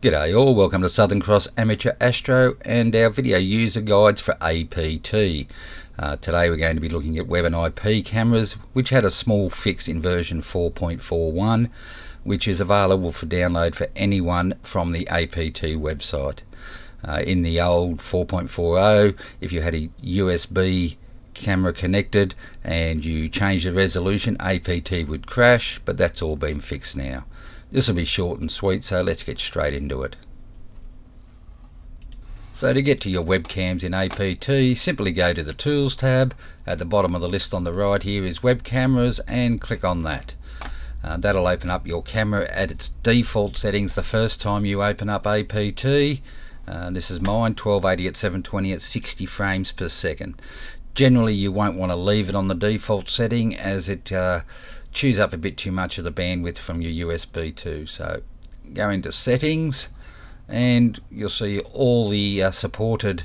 G'day all, welcome to Southern Cross Amateur Astro and our video user guides for APT. Uh, today we're going to be looking at web and IP cameras which had a small fix in version 4.41 which is available for download for anyone from the APT website. Uh, in the old 4.40 if you had a USB camera connected and you change the resolution APT would crash but that's all been fixed now. This will be short and sweet, so let's get straight into it. So to get to your webcams in APT, simply go to the Tools tab. At the bottom of the list on the right here is Web Cameras and click on that. Uh, that'll open up your camera at its default settings the first time you open up APT. Uh, this is mine, 1280 at 720 at 60 frames per second. Generally you won't want to leave it on the default setting as it uh, chews up a bit too much of the bandwidth from your USB too. So go into settings and you'll see all the uh, supported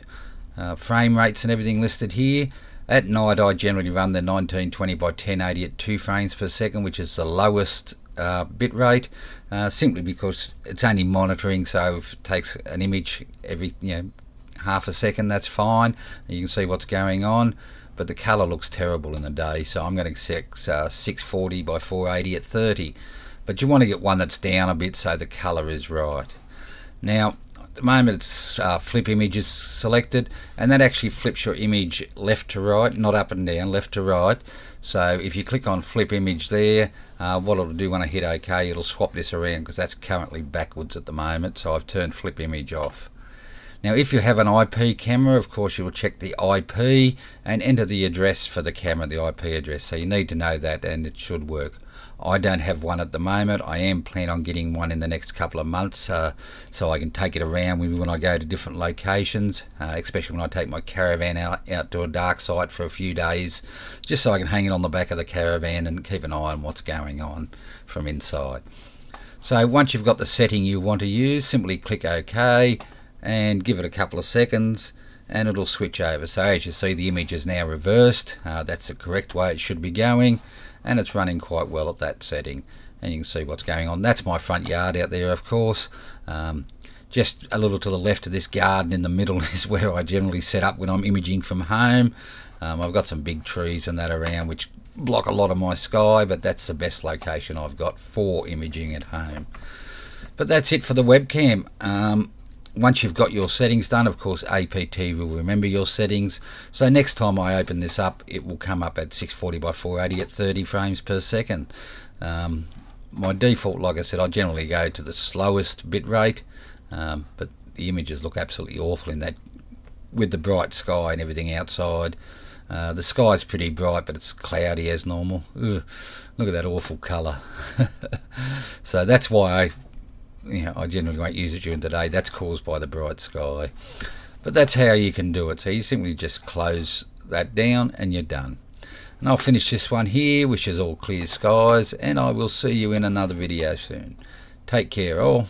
uh, frame rates and everything listed here. At night I generally run the 1920 by 1080 at 2 frames per second which is the lowest uh, bit rate uh, simply because it's only monitoring so if it takes an image every you know half a second that's fine. You can see what's going on but the colour looks terrible in the day so I'm going to set uh, 640 by 480 at 30 but you want to get one that's down a bit so the colour is right. Now at the moment it's uh, flip images selected and that actually flips your image left to right not up and down left to right. So if you click on flip image there uh, what it'll do when I hit OK it'll swap this around because that's currently backwards at the moment so I've turned flip image off now if you have an IP camera of course you will check the IP and enter the address for the camera, the IP address. So you need to know that and it should work. I don't have one at the moment. I am planning on getting one in the next couple of months uh, so I can take it around when I go to different locations, uh, especially when I take my caravan out, out to a dark site for a few days, just so I can hang it on the back of the caravan and keep an eye on what's going on from inside. So once you've got the setting you want to use, simply click OK and give it a couple of seconds and it'll switch over. So as you see the image is now reversed. Uh, that's the correct way it should be going and it's running quite well at that setting. And you can see what's going on. That's my front yard out there of course. Um, just a little to the left of this garden in the middle is where I generally set up when I'm imaging from home. Um, I've got some big trees and that around which block a lot of my sky but that's the best location I've got for imaging at home. But that's it for the webcam. Um, once you've got your settings done of course APT will remember your settings. So next time I open this up it will come up at 640 by 480 at 30 frames per second. Um, my default like I said I generally go to the slowest bit rate um, but the images look absolutely awful in that with the bright sky and everything outside. Uh, the sky's pretty bright but it's cloudy as normal. Ugh, look at that awful colour. So that's why I you know, I generally won't use it during the day. That's caused by the bright sky. But that's how you can do it. So you simply just close that down and you're done. And I'll finish this one here, which is all clear skies, and I will see you in another video soon. Take care all.